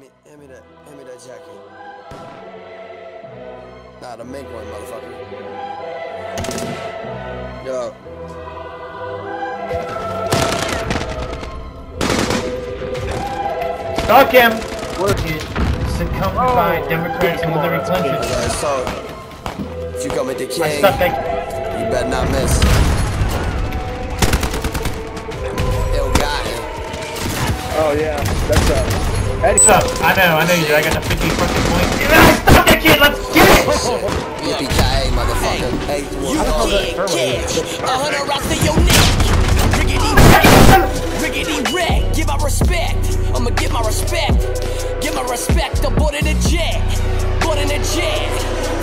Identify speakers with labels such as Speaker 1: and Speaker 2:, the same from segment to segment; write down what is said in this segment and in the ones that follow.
Speaker 1: Hand me, hand me that, hand me that jacket. Nah, the mink one, motherfucker. Yo.
Speaker 2: Stuck him! Work it. Succumbed by Democrats and Hillary Clinton.
Speaker 1: Alright, so if you come with the
Speaker 2: I
Speaker 1: king,
Speaker 2: stuck that.
Speaker 1: you better not miss. Ill got.
Speaker 3: Oh yeah, that's uh, Eddie.
Speaker 2: What's up? I know, I know you did. I got the 50 fucking point. I stuck that kid! Let's get it!
Speaker 1: Yippee-ki-yay, motherfucker. Hey,
Speaker 4: You
Speaker 1: what-
Speaker 4: can't cash a hundred rocks to your neck. Riggedy, riggedy wreck. Give my respect. I'ma give my respect. Give my respect. I bought in a jet. Bought in a jet.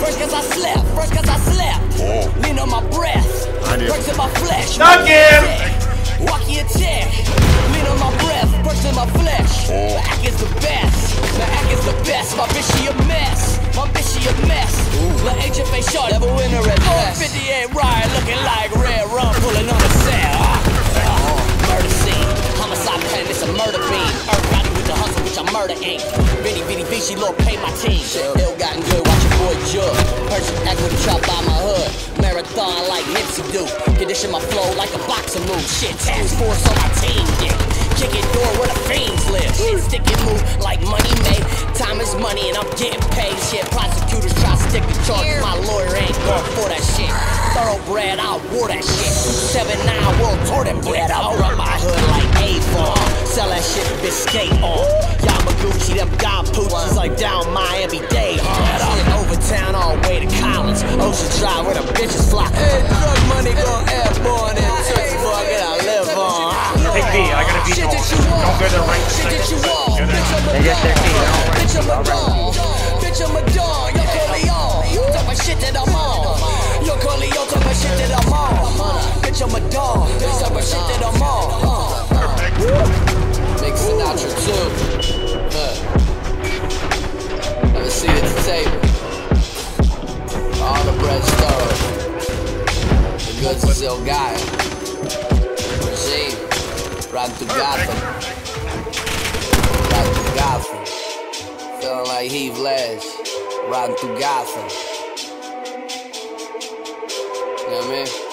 Speaker 4: First cause I slept. First cause I slept. Lean on my breath. Perks in my flesh.
Speaker 2: Knock him!
Speaker 4: The HFA short. Never win a red 58 ride looking like red rum pulling on the set. Ah, ah, murder scene. Homicide pen, it's a murder beam. Everybody with the hustle, which I murder ink. Bitty bitty bitchy, Lord pay my team. Shit, ill gotten good, watch your boy jug. Person act with a chop by my hood. Marathon like Nipsey do. Condition my flow like a boxing move. Shit, task force on my team, yeah. Kick it door where the fiends live. Shit, stick it move like money made. Time Thoroughbred, I wore that shit. 7-9 world tour that bled. I run my hood like Avon. Sell that shit, bitch skate on. Uh. Yamaguchi, them god pooches like down Miami Day. Huh? Shit, over town all the way to college. Ocean Drive where the bitches fly. Hey, drug money gon' airborne and church fuck it, I live on. Uh.
Speaker 2: Take B, I gotta beat
Speaker 4: Shit
Speaker 2: all.
Speaker 4: that you want.
Speaker 2: Don't go to the right
Speaker 4: Shit that you want. Bitch, I'm a
Speaker 2: They get their
Speaker 4: dog.
Speaker 2: feet.
Speaker 4: Bitch, I'm a dog. Bitch, I'm a dog. Yo, Corleone. Dog. Talk about shit that I'm on. Make Sinatra too. Uh. Never see the table. All the bread thorough. The goods is still got it. Regime. Riding through Gotham. Riding through Gotham. Feeling like Heath Ledge. Riding through Gotham. You know what I mean?